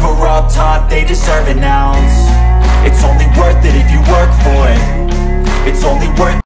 Who were all taught they deserve an ounce. It's only worth it if you work for it. It's only worth